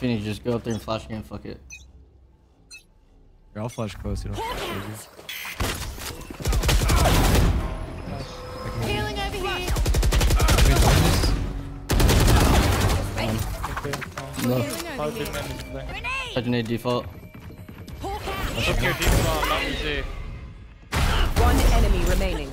Finny, just go up there and flash again. Fuck it. Here, I'll flash close. You don't. Healing over here. No. How big? I need default. Hawk out. Your default, not let me see. One enemy remaining.